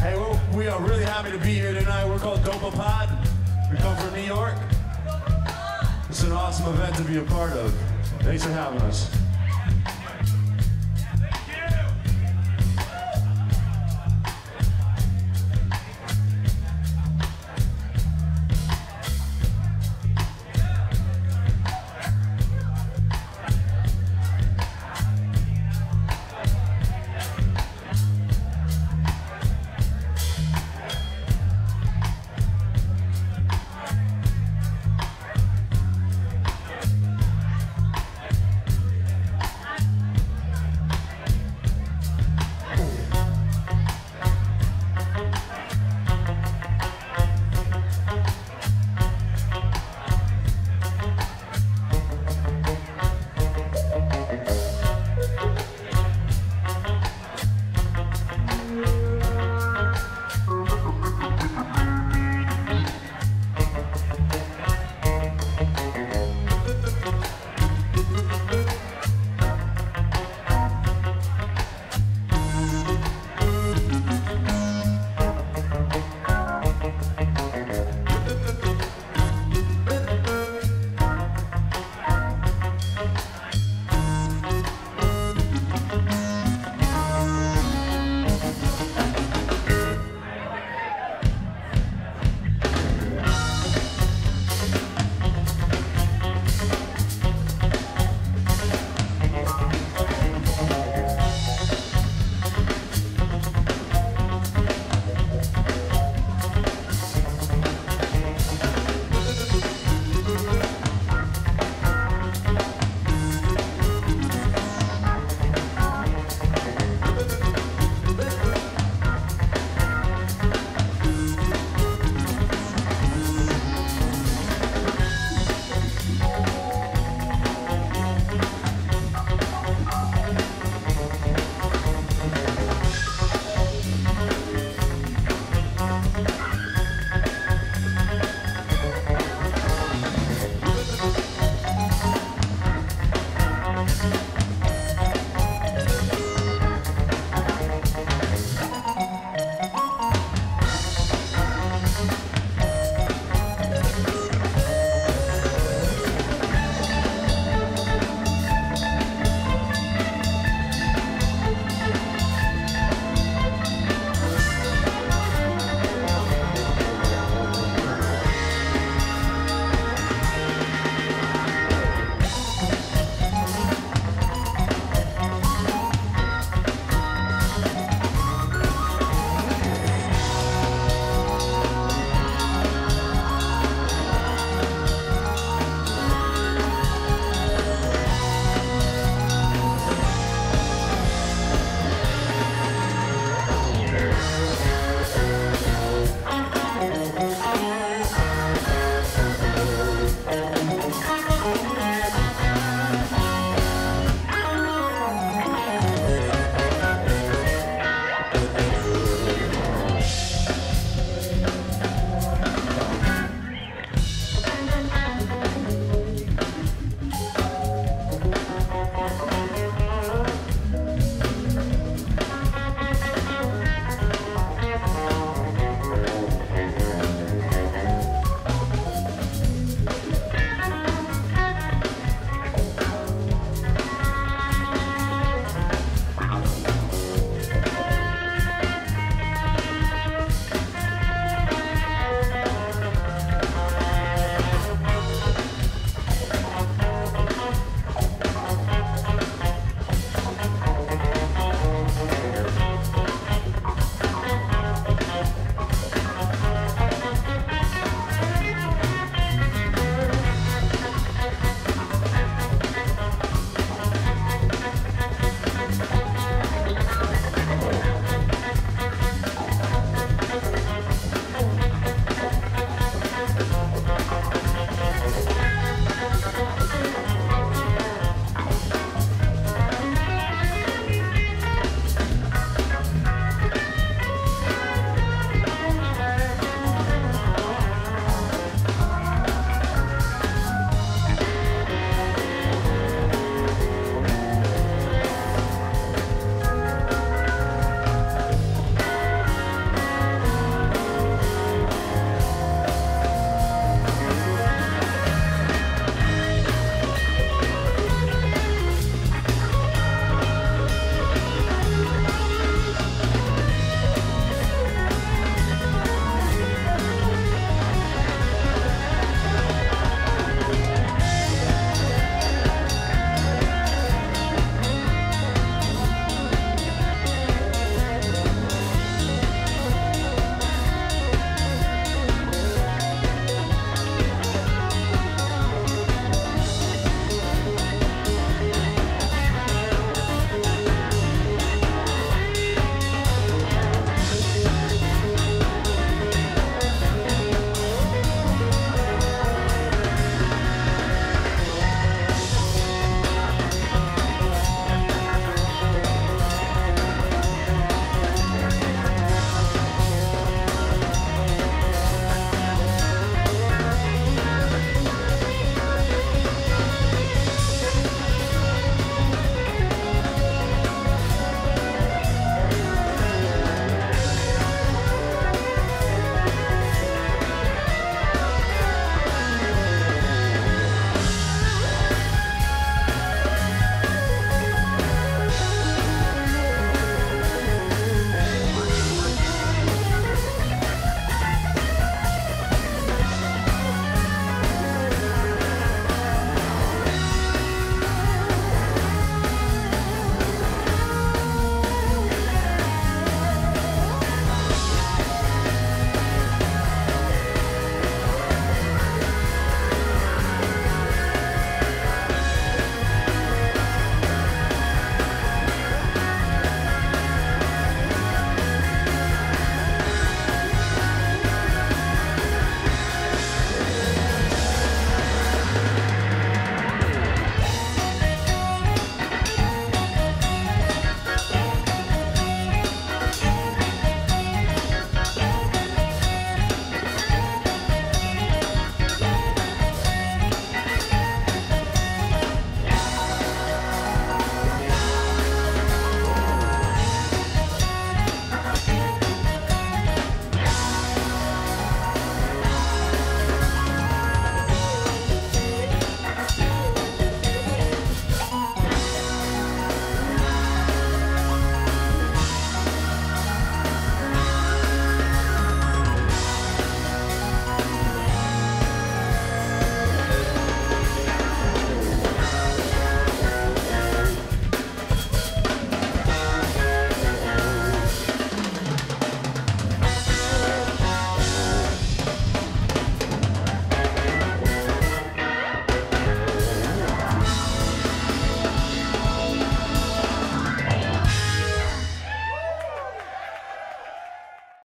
Hey, we're, really happy to be here tonight. We're called Dopapod. We come from New York. It's an awesome event to be a part of. Thanks for having us.